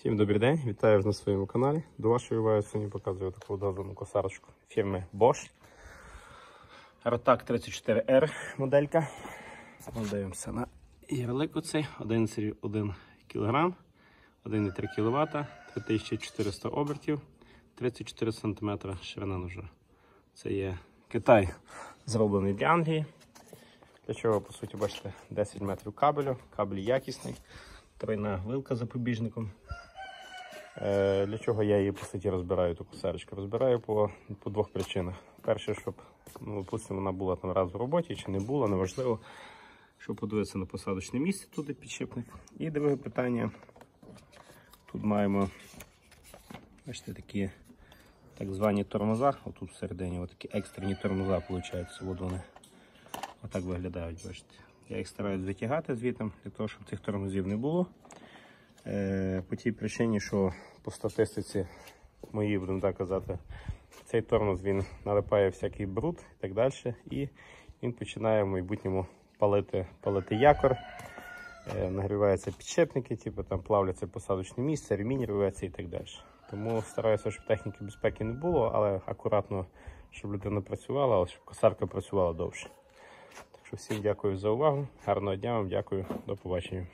Всім добрий день, вітаю вас на своєму каналі. До вашої уваги сьогодні показую таку додану косарочку фірми Bosch. Rotac 34R моделька. Дивимося на ярлику цей 11,1 кг, 1,3 кВт, 3400 обертів, 34 см ширина ножа. Це є Китай, зроблений для Англії. Для чого, по суті, бачите, 10 метрів кабелю, кабель якісний, тройна вилка запобіжником. Е, Для чого я її по суті розбираю ту косарочку? Розбираю по, по двох причинах. Перше, щоб, ну, допустимо, вона була там раз в роботі чи не була, неважливо, щоб подивитися на посадочне місце, туди підшипник. І друге питання. Тут маємо бачите, такі так звані тормоза. Отут всередині отакі екстрені тормоза, виходить, от вони. Отак виглядають, бачите. Я їх стараюсь витягати звідти, для того, щоб цих тормозів не було. Е, по тій причині, що по статистиці моїй, будемо так казати, цей тормоз він налипає всякий бруд і так далі. І він починає в майбутньому палити, палити якор, е, нагріваються підшипники, типу, там плавляться посадочне місце, ремінь рветься і так далі. Тому стараюся, щоб техніки безпеки не було, але акуратно, щоб людина працювала, але щоб косарка працювала довше. Так що всім дякую за увагу. Гарного дня вам, дякую, до побачення.